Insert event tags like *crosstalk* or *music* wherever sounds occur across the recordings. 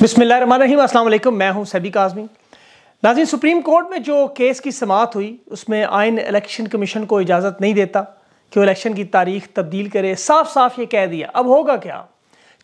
बिस्मिल्लाम मैं हूँ सभी काजमी। नाजिन सुप्रीम कोर्ट में जो केस की समात हुई, उसमें आइन इलेक्शन कमीशन को इजाज़त नहीं देता कि वो इलेक्शन की तारीख तब्दील करे। साफ़ साफ़ ये कह दिया। अब होगा क्या?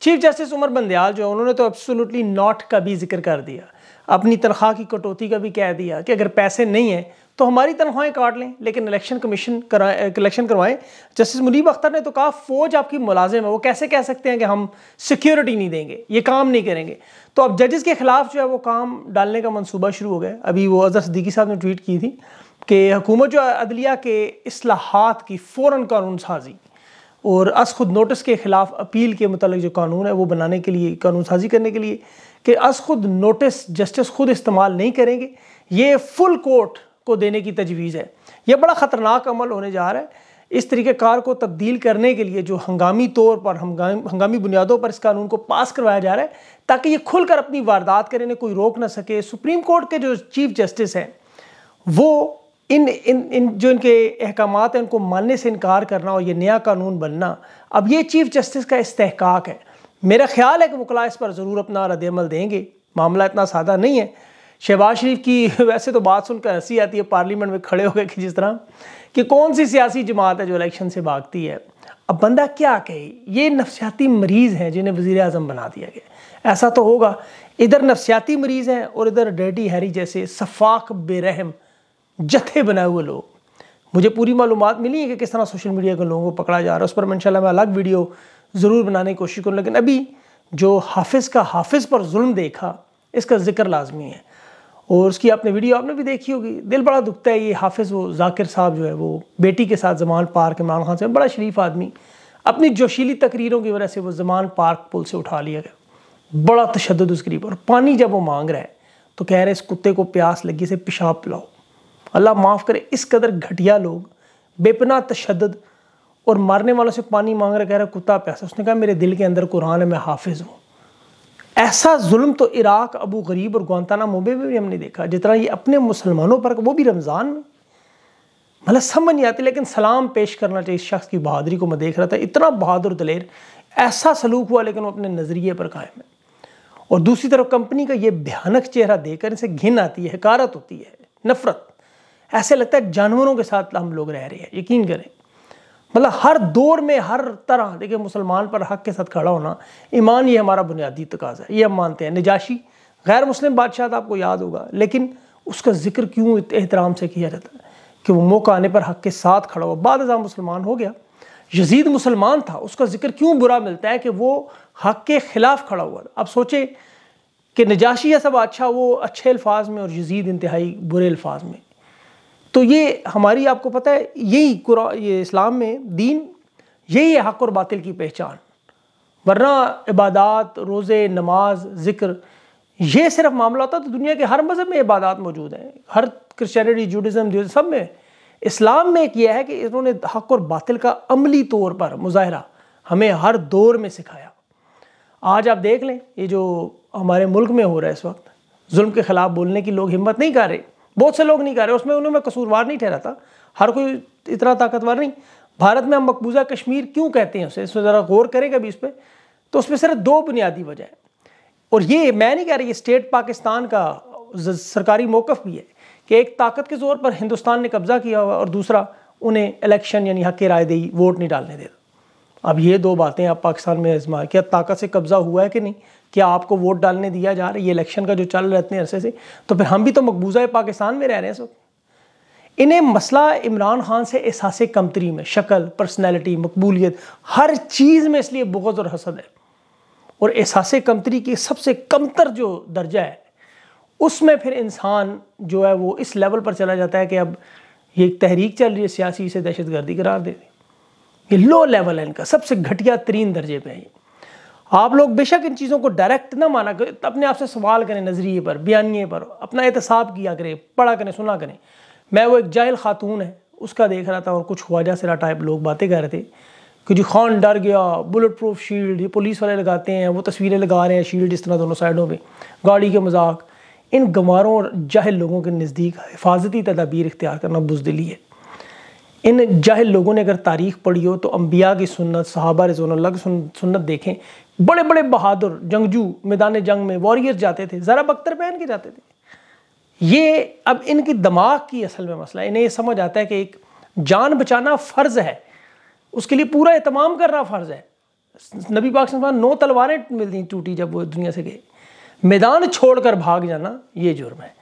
चीफ जस्टिस उमर बंदयाल जो उन्होंने तो एब्सोल्युटली नॉट का भी ज़िक्र कर दिया। अपनी तनख्वाह की कटौती का भी कह दिया कि अगर पैसे नहीं हैं तो हमारी तनख्वाहें काट लें, लेकिन इलेक्शन कमीशन करा इलेक्शन करवाएँ। जस्टिस मुनीब अख्तर ने तो कहा, फ़ौज आपकी मुलाजिम है। वो कैसे कह सकते हैं कि हम सिक्योरिटी नहीं देंगे? ये काम नहीं करेंगे। तो अब जजेस के ख़िलाफ़ जो है, वो काम डालने का मनसूबा शुरू हो गया। अभी वो अजहर सदीकी साहब ने ट्वीट की थी कि हुकूमत जो अदलिया के असलाहत की फ़ौर कानून साजी और अस खुद नोटिस के ख़िलाफ़ अपील के मतलब जो कानून है, वो बनाने के लिए, कानून साजी करने के लिए कि अस खुद नोटिस जस्टिस खुद इस्तेमाल नहीं करेंगे। ये फुल कोर्ट को देने की तजवीज़ है। यह बड़ा ख़तरनाक अमल होने जा रहा है। इस तरीके कार को तब्दील करने के लिए जो हंगामी तौर पर हंगामी हंगामी बुनियादों पर इस कानून को पास करवाया जा रहा है, ताकि ये खुलकर अपनी वारदात करें कोई रोक ना सके। सुप्रीम कोर्ट के जो चीफ जस्टिस हैं, वो इन इन इन जो इनके अहकाम हैं, उनको मानने से इनकार करना और ये नया कानून बनना, अब ये चीफ जस्टिस का इस्तेकाक है। मेरा ख्याल है कि वकला इस पर ज़रूर अपना रद्दमल देंगे। मामला इतना सादा नहीं है। शहबाज शरीफ की *laughs* वैसे तो बात सुनकर हँसी आती है, पार्लियामेंट में खड़े हो गए कि जिस तरह कि कौन सी सियासी जमात है जो इलेक्शन से भागती है? अब बंदा क्या कहे? ये नफसियाती मरीज़ हैं जिन्हें वज़ी अजम बना दिया गया ऐसा तो होगा, इधर नफसियाती मरीज़ हैं और इधर डेडी हैरी जैसे सफाक, बेरहम, जत्थे बनाए हुए लोग। मुझे पूरी मालूम मिली है कि किस तरह सोशल मीडिया के लोगों को पकड़ा जा रहा है। उस पर मैं मैं अलग वीडियो ज़रूर बनाने की कोशिश करूँ, लेकिन अभी जो हाफिज़ का हाफिज़ पर जुल्म देखा, इसका ज़िक्र लाजमी है। और उसकी आपने वीडियो आपने भी देखी होगी। दिल बड़ा दुखता है ये हाफिज़, वो जाकिर साहब जो है, वो बेटी के साथ जमान पार्क, इमरान खान से बड़ा शरीफ आदमी। अपनी जोशीली तकरीरों की वजह से वो जमान पार्क पुल से उठा लिया गया। बड़ा तशद उसके और पानी जब वो मांग रहा है तो कह रहे इस कुत्ते को प्यास लगी से पेशाब पिलाओ। अल्लाह माफ़ करे, इस कदर घटिया लोग बेपना तशद और मारने वालों से पानी मांग रहे कह रहा कुत्ता प्यासा उसने कहा, मेरे दिल के अंदर कुरान है, मैं हाफिज़ हूँ। ऐसा जुल्म तो इराक, अबू गरीब और गौंताना मोबे में भी हमने देखा जितना ये अपने मुसलमानों पर, वो भी रमज़ान में। मतलब समझ नहीं आती, लेकिन सलाम पेश करना चाहिए इस शख्स की बहादरी को मैं देख रहा था। इतना बहादुर दलेर, ऐसा सलूक हुआ, लेकिन वो अपने नज़रिए पर कायम है। और दूसरी तरफ़ कंपनी का ये भयानक चेहरा देखकर इसे घिन आती है, हकारत होती है, नफरत। ऐसे लगता है जानवरों के साथ हम लोग रह रहे हैं, यकीन करें। मतलब हर दौर में, हर तरह, देखिए मुसलमान पर हक के साथ खड़ा होना, ईमान ये हमारा बुनियादी तकाजा है, ये हम मानते हैं। निजाशी गैर मुस्लिम बादशाह आपको याद होगा, लेकिन उसका ज़िक्र क्यों एहतराम से किया जाता है? कि वो मौका आने पर हक के साथ खड़ा हुआ, बाद मुसलमान हो गया। यजीद मुसलमान था, उसका ज़िक्र क्यों बुरा मिलता है कि वो हक के ख़िलाफ़ खड़ा हुआ अब सोचे कि नजाशी ऐसा बादशाह, वो अच्छे अल्फाज में और यजीद इंतहाई बुरे अल्फाज में तो ये हमारी आपको पता है, यही ये इस्लाम में दीन, यही है हक और बातिल की पहचान। वरना इबादत, रोज़े, नमाज़, ज़िक्र, ये सिर्फ़ मामला होता तो दुनिया के हर मज़हब में इबादत मौजूद हैं। हर क्रिश्चियनिटी जूडिज़म सब में इस्लाम में एक यह है कि इन्होंने हक और बातिल का अमली तौर पर मुजाहरा हमें हर दौर में सिखाया। आज आप देख लें, ये जो हमारे मुल्क में हो रहा है इस वक्त, जुल्म के ख़िलाफ़ बोलने की लोग हिम्मत नहीं कर रहे। बहुत से लोग नहीं कर रहे, उसमें उन्हें मैं कसूरवार नहीं ठहराता, हर कोई इतना ताकतवर नहीं। भारत में हम मकबूजा कश्मीर क्यों कहते हैं उसे? इसमें ज़रा गौर करें कभी इस पर तो उसमें सिर्फ़ दो बुनियादी वजह है। और ये, मैं नहीं कह रही, ये स्टेट पाकिस्तान का सरकारी मौक़ भी है कि एक ताकत के ज़ोर पर हिंदुस्तान ने कब्ज़ा किया हुआ और दूसरा, उन्हें इलेक्शन यानी हक राय दी वोट नहीं डालने देता। अब ये दो बातें, आप पाकिस्तान में आजमा क्या, ताकत से कब्ज़ा हुआ है कि नहीं? क्या आपको वोट डालने दिया जा रहा है, ये इलेक्शन का जो चल रहा है इतने अरसे से तो फिर हम भी तो मकबूजा है, पाकिस्तान में रह रहे हैं इस वक्त इन्हें मसला इमरान खान से एहसास कमतरी में, शक्ल पर्सनैलिटी मकबूलियत, हर चीज़ में इसलिए बहुत और हसद है। और एहसास कमतरी की सबसे कमतर जो दर्जा है, उसमें फिर इंसान जो है वो इस लेवल पर चला जाता है कि अब ये एक तहरीक चल रही है, सियासी से दहशत गर्दी करार दे ये लो लेवल है इनका, सबसे घटिया तरीन दर्जे पर है ये। आप लोग बेशक इन चीज़ों को डायरेक्ट ना माना करें अपने आप से सवाल करें नज़रिए पर, बयानिए पर, अपना एहतसाब किया करें, पढ़ा करें, सुना करें। मैं वो एक जाहिल खातून है, उसका देख रहा था और कुछ ख्वाजा सिरा टाइप लोग बातें कर रहे थे, कि जी खान डर गया बुलेट प्रूफ शील्ड ये पुलिस वाले लगाते हैं, वो तस्वीरें लगा रहे हैं शील्ड इस तरह दोनों साइडों पर गाड़ी के मज़ाक। इन गंवारों और जाहिल लोगों के नज़दीक हिफाजती तदाबीर इख्तियार करना बुजदिली है। इन जाहिल लोगों ने अगर तारीख पढ़ी हो तो अम्बिया की सुन्नत, सहाबा रजोल्ला की सुन्नत देखें। बड़े बड़े बहादुर जंगजू मैदान जंग में वॉरियर्स जाते थे, ज़रा बख्तर पहन के जाते थे। ये अब इनकी दिमाग की असल में मसला इन्हें ये समझ आता है कि एक जान बचाना फ़र्ज़ है। उसके लिए पूरा एहतमाम करना फ़र्ज़ है। नबी पाक नौ तलवारें मिलती टूटी जब वो दुनिया से गए। मैदान छोड़कर भाग जाना, ये जुर्म है।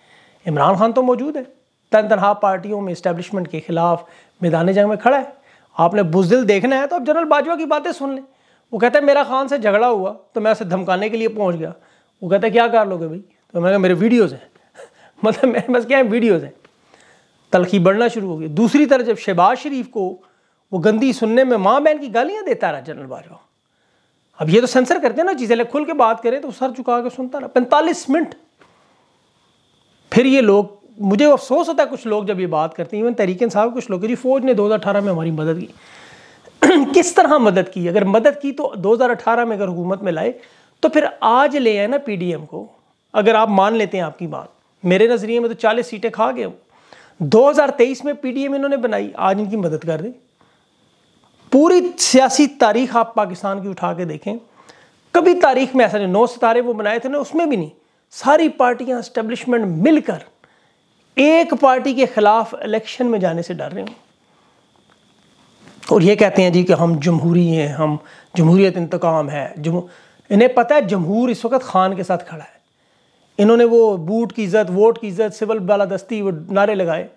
इमरान खान तो मौजूद है। तन तनहा पार्टियों में इस्टेब्लिशमेंट के ख़िलाफ़ मैदान जंग में खड़ा है। आपने बुजदिल देखना है तो आप जनरल बाजवा की बातें सुन लें। वो कहता है, मेरा खान से झगड़ा हुआ तो मैं उसे धमकाने के लिए पहुँच गया। वो कहता है, क्या कर लोगे भाई? तो मैंने कहा, मेरे वीडियोज़ हैं। *laughs* मतलब मेरे पास क्या है वीडियोज़ हैं। तलखी बढ़ना शुरू हो गई। दूसरी तरफ़ जब शहबाज शरीफ को वो गंदी सुनने में माँ बहन की गालियाँ देता रहा जनरल बाजवा अब ये तो सेंसर करते हैं ना चीज़ें खुल के बात करें तो सर चुका के सुनता रहा। पैंतालीस मिनट। फिर ये लोग मुझे अफसोस होता है कुछ लोग जब ये बात करते हैं इवन तरीके साहब कुछ लोग जी फौज ने 2018 में हमारी मदद की। *clears throat* किस तरह मदद की? अगर मदद की तो 2018 में अगर हुकूमत में लाए तो फिर आज ले आए ना पीडीएम को। अगर आप मान लेते हैं आपकी बात, मेरे नज़रिए में तो 40 सीटें खा गए 2023 में पीडीएम इन्होंने बनाई, आज इनकी मदद कर दी पूरी सियासी तारीख आप पाकिस्तान की उठा के देखें, कभी तारीख में ऐसा नहीं, नौ सितारे वो बनाए थे ना, उसमें भी नहीं। सारी पार्टियाँ इस्टेब्लिशमेंट मिलकर एक पार्टी के खिलाफ इलेक्शन में जाने से डर रहे हो? और ये कहते हैं जी कि हम जमहूरी हैं, हम जमहूरियत इंतकाम है। जम इन्हें पता है जमहूर इस वक्त खान के साथ खड़ा है। इन्होंने वो बूट की इज़्ज़त, वोट की इज़्ज़त, सिविल बालादस्ती, वो नारे लगाए।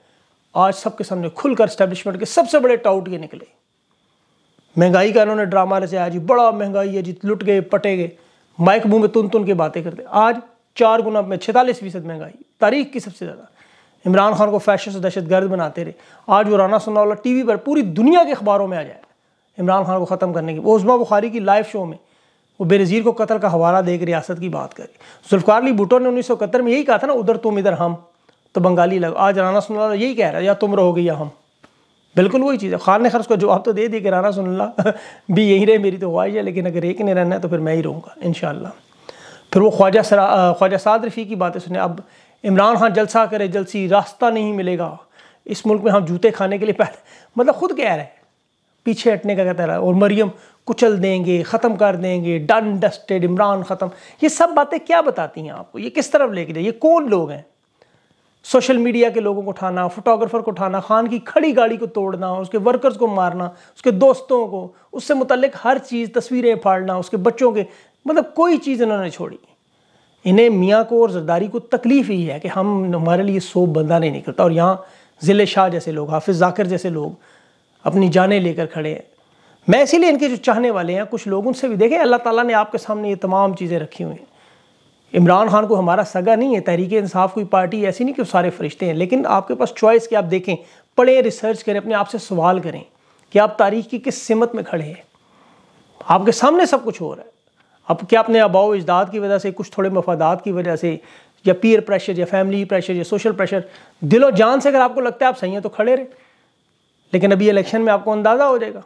आज सबके सामने खुलकर इस्टेब्लिशमेंट के सबसे बड़े टाउट ये निकले। महँगाई का इन्होंने ड्रामा रचाया जी, बड़ा महँगाई है जी, लुट गए, पटे गए। माइक मुँह में तुन तुन के बातें करते। आज चार गुना में छतालीस फ़ीसद महँगाई, तारीख की सबसे ज़्यादा। इमरान खान को फ़ैशन से दहशत गर्द बनाते रहे। आज वो राना सुना टी वी पर पूरी दुनिया के अखबारों में आ जाए। इमरान खान को ख़त्म करने की वो उस्मा बुखारी की लाइव शो में वो बेनज़ीर को कत्ल का हवाला देकर रियासत की बात करी जुल्फ़ार अली भुट्टो ने उन्नीस सौ इकहत्तर में यही कहा था ना, उधर तुम, इधर हम। तो बंगाली लग आज राना सुन यही कह रहा है, या तुम रहोगे या हम। बिल्कुल वही चीज़ है। खान ने खर उसको जवाब तो दे दिया कि राना सुन *laughs* भी यही रहे, मेरी तो ख्वाहिश है, लेकिन अगर एक नहीं रहना है तो फिर मैं ही रहूँगा इन फिर वो ख्वाजा ख्वाजा साद रफ़ी की बातें सुने। अब इमरान खान जलसा करे, जलसी रास्ता नहीं मिलेगा। इस मुल्क में हम जूते खाने के लिए पहले मतलब खुद कह रहे हैं। पीछे हटने का कहता रहा और मरियम कुचल देंगे, ख़त्म कर देंगे डन डस्टेड इमरान ख़त्म। ये सब बातें क्या बताती हैं आपको? ये किस तरफ़ लेके जाए? ये कौन लोग हैं? सोशल मीडिया के लोगों को उठाना, फोटोग्राफर को उठाना, खान की खड़ी गाड़ी को तोड़ना, उसके वर्कर्स को मारना, उसके दोस्तों को, उससे मुतलक हर चीज़, तस्वीरें फाड़ना, उसके बच्चों के मतलब कोई चीज़ इन्होंने छोड़ी। इन्हें मियाँ को और जरदारी को तकलीफ़ ही है कि हम हमारे लिए सो बंदा नहीं निकलता। और यहाँ ज़िले शाह जैसे लोग, हाफिज़ जाकिर जैसे लोग अपनी जानें लेकर खड़े हैं। मैं इसीलिए इनके जो चाहने वाले हैं, कुछ लोग उनसे भी देखें, अल्लाह ताला ने आपके सामने ये तमाम चीज़ें रखी हुई हैं। इमरान खान को हमारा सगा नहीं है, तहरीक इंसाफ कोई पार्टी ऐसी नहीं कि सारे फरिश्ते हैं, लेकिन आपके पास चॉइस कि आप देखें, पढ़ें रिसर्च करें, अपने आप से सवाल करें कि आप तारीख की किस सिमत में खड़े हैं। आपके सामने सब कुछ हो रहा है। अब क्या अपने अबाव इजदाद की वजह से, कुछ थोड़े मफादात की वजह से, या पीयर प्रेशर या फैमिली प्रेशर या सोशल प्रेशर दिलो जान से अगर आपको लगता है आप सही हैं तो खड़े रहे। लेकिन अभी इलेक्शन में आपको अंदाज़ा हो जाएगा।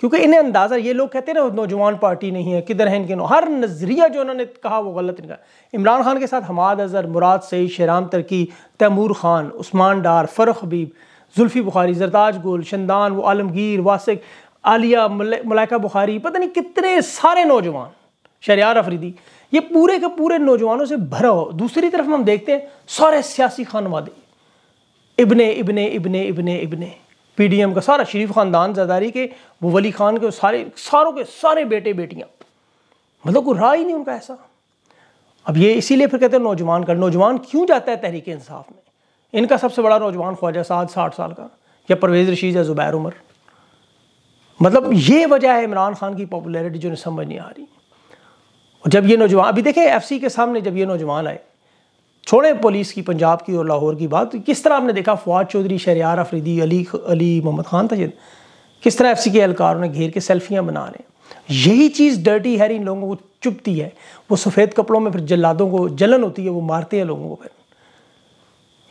क्योंकि इन्हें अंदाज़ा, ये लोग कहते हैं ना, नौजवान पार्टी नहीं है, किधर है इनके नो? हर नज़रिया जो उन्होंने कहा, वो गलत इनका। इमरान खान के साथ हमाद अजहर, मुराद सईद, शराम तरकी, तैमूर खान, उस्मान डार, फ़रख हबीब, जुल्फ़ी बुखारी जरदाज गुल, शंदान, वो आलमगीर, वासिक, आलिया मलाइका बुखारी, पता नहीं कितने सारे नौजवान शरियार अफरीदी, ये पूरे के पूरे नौजवानों से भरा हो। दूसरी तरफ़ हम देखते हैं, सारे सियासी खानवादे। इबने इबने इबने इबने इबने। पीडीएम का सारा, शरीफ ख़ानदान जदारी के, वो वली खान के, सारे, सारों के, सारे बेटे, बेटियाँ। मतलब कोई राह ही नहीं उनका ऐसा। अब ये इसीलिए फिर कहते हैं नौजवान का, नौजवान क्यों जाता है तहरीक इंसाफ में? इनका सबसे बड़ा नौजवान ख्वाजा सात साठ साल का, या परवेज़ रशीद या ज़ुबैर उमर। मतलब ये वजह है इमरान खान की पॉपुलैरिटी जो समझ नहीं आ रही। जब ये नौजवान, अभी देखें एफसी के सामने जब ये नौजवान आए, छोड़े पुलिस की, पंजाब की और लाहौर की बात किस तरह आपने देखा फवाद चौधरी शरियार अफरीदी, अली अली मोहम्मद खान तजिद किस तरह एफ़ सी के एहलकारों ने घेर के सेल्फियाँ बना रहे हैं। यही चीज़ डर्टी है इन लोगों को, चुपती है। वो सफ़ेद कपड़ों में फिर जल्लादों को, जलन होती है, वो मारते हैं लोगों को फिर।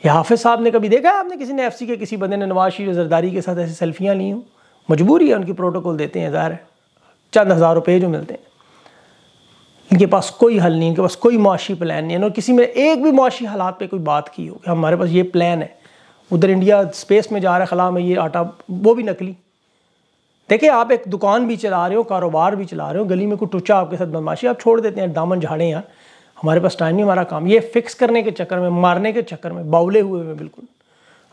या हाफिज साहब ने कभी देखा है आपने किसी ने एफसी के किसी बंदे ने नवाज़ शरीफ जरदारी के साथ ऐसी सेल्फियाँ ली हूँ? मजबूरी है उनकी प्रोटोकॉल देते हैं, ज़ाहिर चंद हज़ार रुपये जो मिलते हैं। इनके पास कोई हल नहीं इनके पास कोई मुआशी प्लान नहीं है। किसी में एक भी मुआशी हालात पे कोई बात की हो कि हमारे पास ये प्लान है। उधर इंडिया स्पेस में जा रहा है, खला में ये आटा, वो भी नकली। देखिए, आप एक दुकान भी चला रहे हो, कारोबार भी चला रहे हो, गली में कोई टुचा आपके साथ बदमाशी आप छोड़ देते हैं, दामन झाड़े यार। हमारे पास टाइम नहीं, हमारा काम ये फिक्स करने के चक्कर में, मारने के चक्कर में बाउले हुए में बिल्कुल।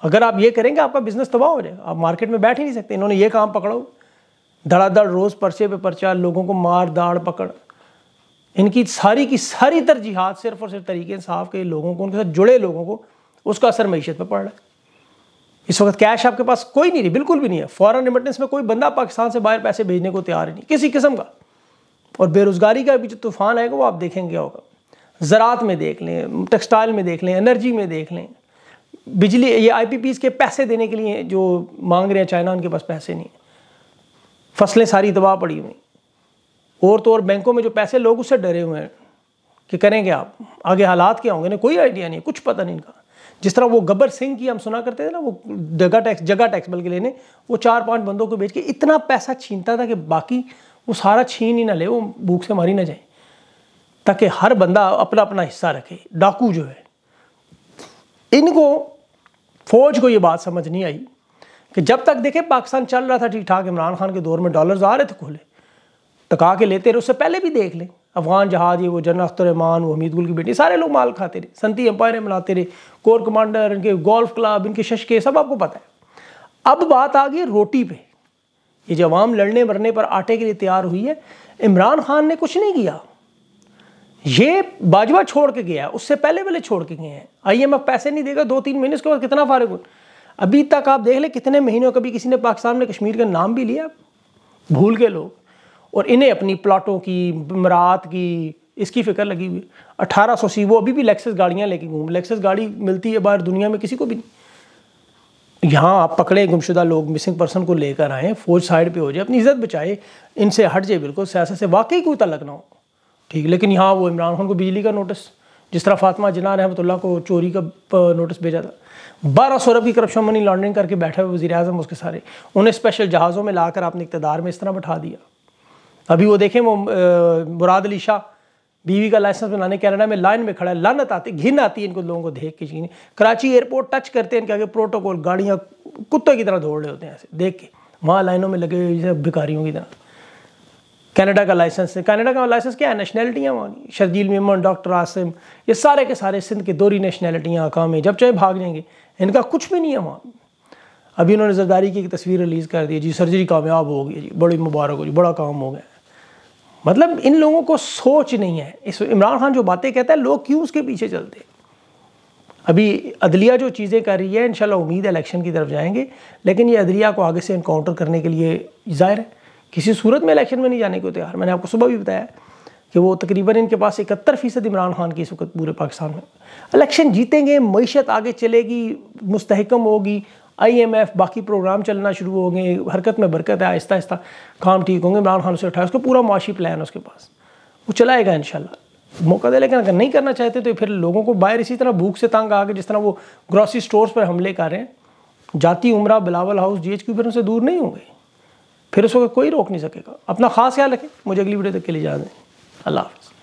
अगर आप ये करेंगे, आपका बिज़नेस तबाह हो जाएगा। आप मार्केट में बैठ ही नहीं सकते। इन्होंने ये काम पकड़ो धड़ाधड़ रोज़ पर्चे पे पर्चा, लोगों को मार दाड़ पकड़। इनकी सारी की सारी तरजीहत सिर्फ़ और सिर्फ़ तरीके साफ़ के लोगों को, उनके साथ जुड़े लोगों को, उसका असर मीशत पर पड़ रहा है। इस वक्त कैश आपके पास कोई नहीं रही, बिल्कुल भी नहीं है। फॉरन रिमिटेंस में कोई बंदा पाकिस्तान से बाहर पैसे भेजने को तैयार ही नहीं, किसी किस्म का। और बेरोज़गारी का भी जो तूफ़ान आएगा, वो आप देखेंगे होगा। ज़रात में देख लें, टेक्सटाइल में देख लें एनर्जी में देख लें। बिजली, ये आई के पैसे देने के लिए जो मांग रहे हैं, चाइना उनके पास पैसे नहीं फ़सलें सारी दबा पड़ी हुई और तो और बैंकों में जो पैसे लोग उससे डरे हुए हैं कि करेंगे आप? आगे हालात क्या होंगे? ना कोई आइडिया नहीं कुछ पता नहीं इनका। जिस तरह वो गब्बर सिंह की हम सुना करते थे ना, वो जगह टैक्स जगह टैक्स बल्कि लेने वो चार पाँच बंदों को बेच के इतना पैसा छीनता था कि बाकी वो सारा छीन ही ना ले, वो भूख से मारी ना जाए, ताकि हर बंदा अपना अपना हिस्सा रखे, डाकू जो है। इनको फौज को ये बात समझ नहीं आई कि जब तक देखे, पाकिस्तान चल रहा था ठीक ठाक इमरान खान के दौर में डॉलर्स आ रहे थे खोले टका के लेते रहे, उससे पहले भी देख लें। अफगान जहाज़, ये वो जन अख्तरमान वो हमीद गुल की बेटी, सारे लोग माल खाते रहे संती एम्पायर मनाते रहे कोर कमांडर इनके गोल्फ क्लब इनके शशके, सब आपको पता है। अब बात आ गई रोटी पे। ये जब आवाम लड़ने मरने पर आटे के लिए तैयार हुई है, इमरान खान ने कुछ नहीं किया। ये बाजवा छोड़ के गया, उससे पहले पहले छोड़ के गए हैं। आई एम एफ़ पैसे नहीं देगा दो तीन महीने उसके बाद कितना फारग अभी तक आप देख ले, कितने महीनों कभी किसी ने पाकिस्तान में कश्मीर का नाम भी लिया? भूल के लोग। और इन्हें अपनी प्लाटों की मरात की, इसकी फ़िक्र लगी हुई। अठारह सौ सी, वो अभी भी लेक्सस गाड़ियाँ लेके घूम लेक्सेस गाड़ी मिलती है बाहर दुनिया में किसी को भी नहीं। यहाँ आप पकड़े गुमशुदा लोग मिसिंग पर्सन को लेकर आए, फौज साइड पे हो जाए, अपनी इज़्ज़त बचाए, इनसे हट जाए बिल्कुल, सियासत से वाकई कोई तलक ना हो। ठीक, लेकिन यहाँ वो इमरान खान को बिजली का नोटिस जिस तरह फातमा जनान रहमतुल्लाह को चोरी का नोटिस भेजा था। बारह सौ अरब की करप्शन मनी लॉन्ड्रिंग करके बैठे हुए वजी अजम उसके सारे, उन्हें स्पेशल जहाज़ों में लाकर आपने इकतदार में इस तरह बैठा दिया। अभी वो देखें, वो मुराद अली शाह, बीवी का लाइसेंस बनाने कैनेडा में लाइन में खड़ा है, लानत आती, घिन आती है इनको लोगों को देख के चीनी कराची एयरपोर्ट टच करते हैं इनके आगे प्रोटोकॉल गाड़ियाँ कुत्ते की तरह दौड़ रहे होते हैं ऐसे, देख के। वहाँ लाइनों में लगे जैसे भिकारियों की तरह। कनाडा का लाइसेंस है। कनाडा का लाइसेंस क्या है? नेशनैलिटियाँ वहाँ। की शर्जील मेमन डॉक्टर आसिम, ये सारे के सारे सिंध के दोरी नेशनैलिटियाँ काम है। जब चाहे भाग जाएँगे, इनका कुछ भी नहीं है वहाँ। अभी उन्होंने जरदारी की तस्वीर रिलीज़ कर दी जी सर्जरी कामयाब हो गई जी। बड़ी मुबारक हो जी। बड़ा काम हो गया मतलब इन लोगों को सोच नहीं है। इस इमरान खान जो बातें कहता है, लोग क्यों उसके पीछे चलते? अभी अदलिया जो चीज़ें कर रही है, इंशाल्लाह उम्मीद है इलेक्शन की तरफ़ जाएँगे, लेकिन ये अदलिया को आगे से इनकाउंटर करने के लिए ज़ाहिर है। किसी सूरत में इलेक्शन में नहीं जाने को तैयार। मैंने आपको सुबह भी बताया कि वो तकरीबन इनके पास इकहत्तर फ़ीसद इमरान खान की इस वक्त पूरे पाकिस्तान में। इलेक्शन जीतेंगे, मीशत आगे चलेगी मुस्तकम होगी आईएमएफ बाकी प्रोग्राम चलना शुरू होंगे हरकत में बरकत है, आहिस्ता आहिस्ता काम ठीक होंगे, इमरान खान से उठाया उसका पूरा मुआशी प्लान है उसके पास। वो चलाएगा इन मौका दे, लेकिन अगर नहीं करना चाहते तो फिर लोगों को बाहर इसी तरह भूख से तंग आके, जिस तरह वो ग्रॉसरी स्टोर्स पर हमले कर रहे हैं, जाती उमरा, Bilawal house G H Q फिर उनसे दूर नहीं होंगे। फिर उसको कोई रोक नहीं सकेगा। अपना खास ख्याल रखें। मुझे अगली वीडियो तक के लिए जा दें। अल्लाह हाफ़